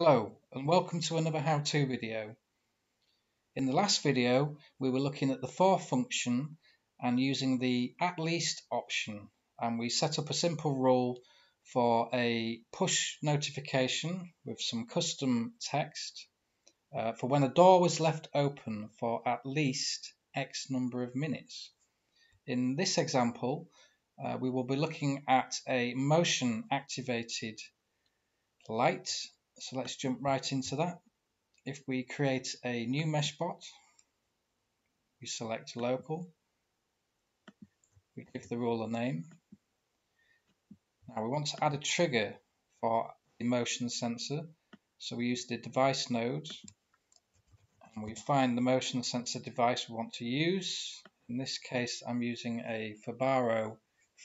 Hello and welcome to another how-to video. In the last video we were looking at the for function and using the at least option and we set up a simple rule for a push notification with some custom text uh, for when a door was left open for at least X number of minutes. In this example uh, we will be looking at a motion activated light so let's jump right into that. If we create a new mesh bot, we select local, we give the rule a name. Now we want to add a trigger for the motion sensor. So we use the device node and we find the motion sensor device we want to use. In this case, I'm using a Fibaro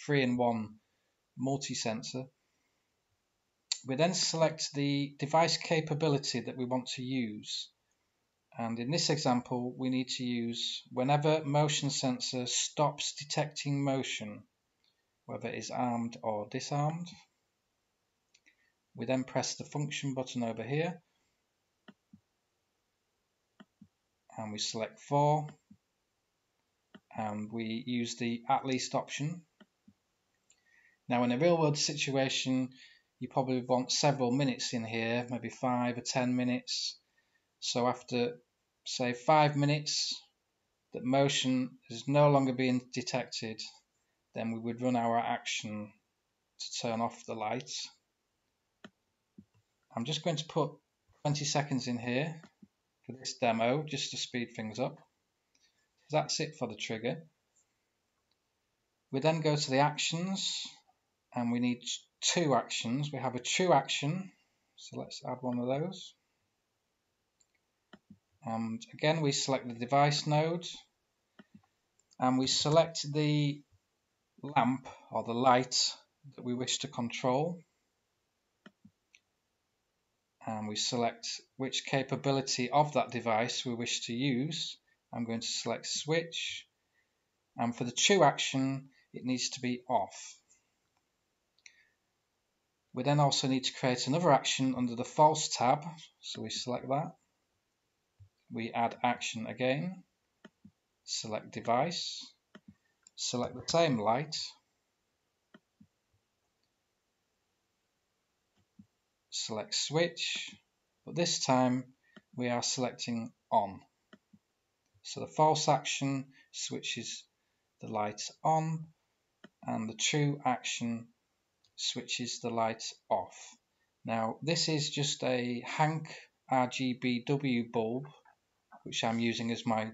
3-in-1 multi-sensor we then select the device capability that we want to use. And in this example, we need to use whenever motion sensor stops detecting motion, whether it is armed or disarmed. We then press the function button over here. And we select for. And we use the at least option. Now in a real world situation, you probably want several minutes in here, maybe five or ten minutes. So after say five minutes that motion is no longer being detected, then we would run our action to turn off the light. I'm just going to put 20 seconds in here for this demo just to speed things up. That's it for the trigger. We then go to the actions and we need two actions. We have a true action, so let's add one of those. And again, we select the device node and we select the lamp or the light that we wish to control. And we select which capability of that device we wish to use. I'm going to select switch. And for the true action, it needs to be off. We then also need to create another action under the false tab. So we select that. We add action again. Select device. Select the same light. Select switch. But this time we are selecting on. So the false action switches the light on and the true action switches the lights off. Now this is just a Hank RGBW bulb which I'm using as my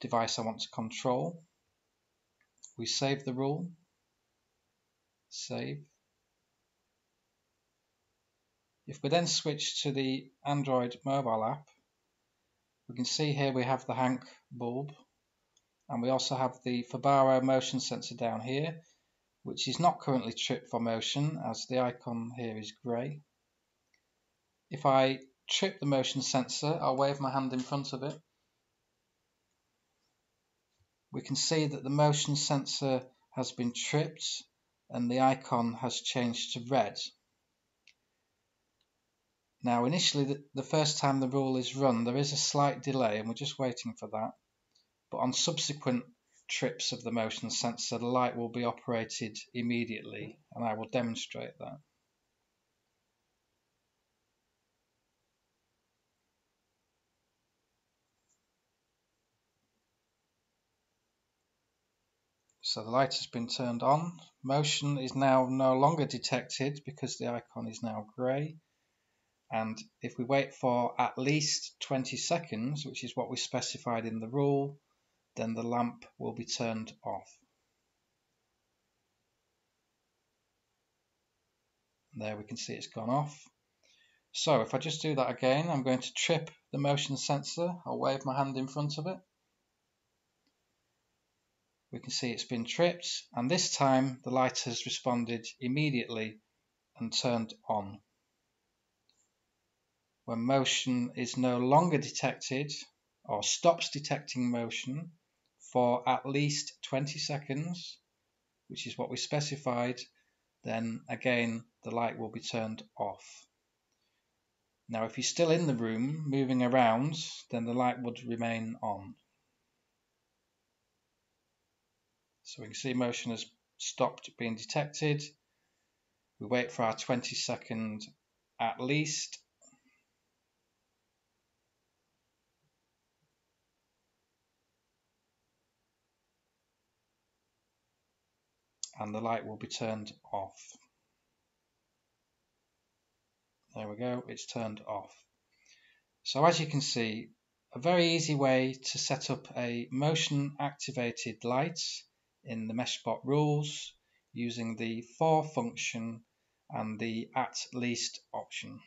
device I want to control. We save the rule, save. If we then switch to the Android mobile app, we can see here we have the Hank bulb and we also have the Fibaro motion sensor down here which is not currently tripped for motion as the icon here is grey. If I trip the motion sensor, I'll wave my hand in front of it. We can see that the motion sensor has been tripped and the icon has changed to red. Now initially the, the first time the rule is run there is a slight delay and we're just waiting for that. But on subsequent trips of the motion sensor, the light will be operated immediately and I will demonstrate that. So the light has been turned on. Motion is now no longer detected because the icon is now grey. And if we wait for at least 20 seconds, which is what we specified in the rule, then the lamp will be turned off. There we can see it's gone off. So if I just do that again, I'm going to trip the motion sensor. I'll wave my hand in front of it. We can see it's been tripped and this time the light has responded immediately and turned on. When motion is no longer detected or stops detecting motion, for at least 20 seconds, which is what we specified, then again the light will be turned off. Now if you're still in the room moving around then the light would remain on. So we can see motion has stopped being detected. We wait for our 20 second at least. And the light will be turned off. There we go, it's turned off. So as you can see, a very easy way to set up a motion activated light in the MeshBot rules using the for function and the at least option.